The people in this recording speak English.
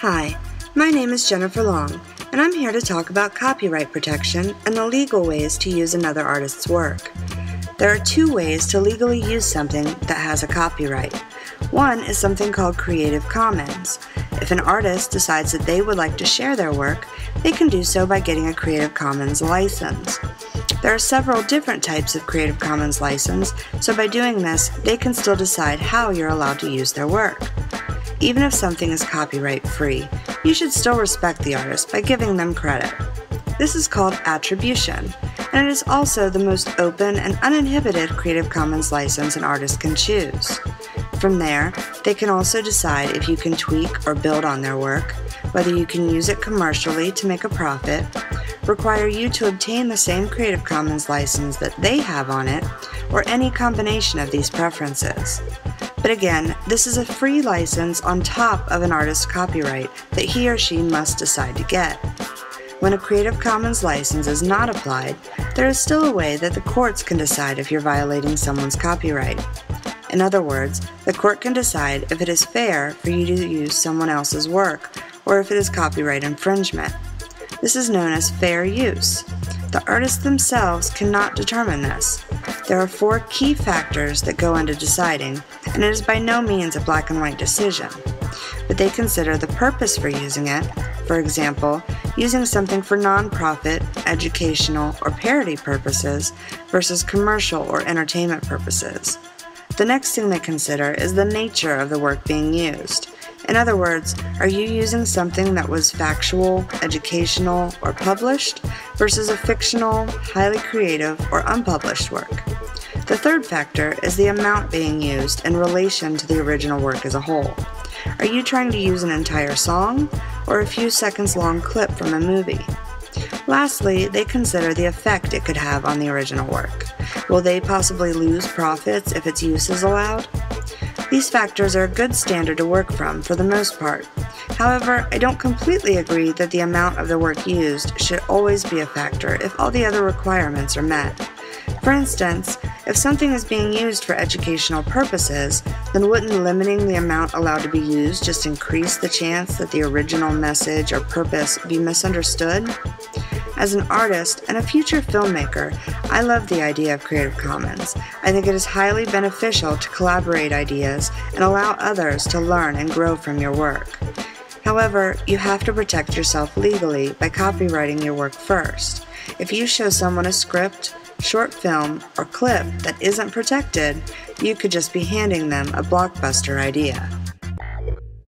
Hi, my name is Jennifer Long, and I'm here to talk about copyright protection and the legal ways to use another artist's work. There are two ways to legally use something that has a copyright. One is something called Creative Commons. If an artist decides that they would like to share their work, they can do so by getting a Creative Commons license. There are several different types of Creative Commons license, so by doing this, they can still decide how you're allowed to use their work. Even if something is copyright free, you should still respect the artist by giving them credit. This is called attribution, and it is also the most open and uninhibited Creative Commons license an artist can choose. From there, they can also decide if you can tweak or build on their work, whether you can use it commercially to make a profit, require you to obtain the same Creative Commons license that they have on it, or any combination of these preferences. But again, this is a free license on top of an artist's copyright that he or she must decide to get. When a Creative Commons license is not applied, there is still a way that the courts can decide if you're violating someone's copyright. In other words, the court can decide if it is fair for you to use someone else's work or if it is copyright infringement. This is known as fair use. The artists themselves cannot determine this. There are four key factors that go into deciding, and it is by no means a black and white decision. But they consider the purpose for using it, for example, using something for nonprofit, educational, or parody purposes versus commercial or entertainment purposes. The next thing they consider is the nature of the work being used. In other words, are you using something that was factual, educational, or published versus a fictional, highly creative, or unpublished work? The third factor is the amount being used in relation to the original work as a whole. Are you trying to use an entire song or a few seconds long clip from a movie? Lastly, they consider the effect it could have on the original work. Will they possibly lose profits if its use is allowed? These factors are a good standard to work from for the most part. However, I don't completely agree that the amount of the work used should always be a factor if all the other requirements are met. For instance, if something is being used for educational purposes, then wouldn't limiting the amount allowed to be used just increase the chance that the original message or purpose be misunderstood? As an artist and a future filmmaker, I love the idea of Creative Commons. I think it is highly beneficial to collaborate ideas and allow others to learn and grow from your work. However, you have to protect yourself legally by copyrighting your work first. If you show someone a script, short film, or clip that isn't protected, you could just be handing them a blockbuster idea.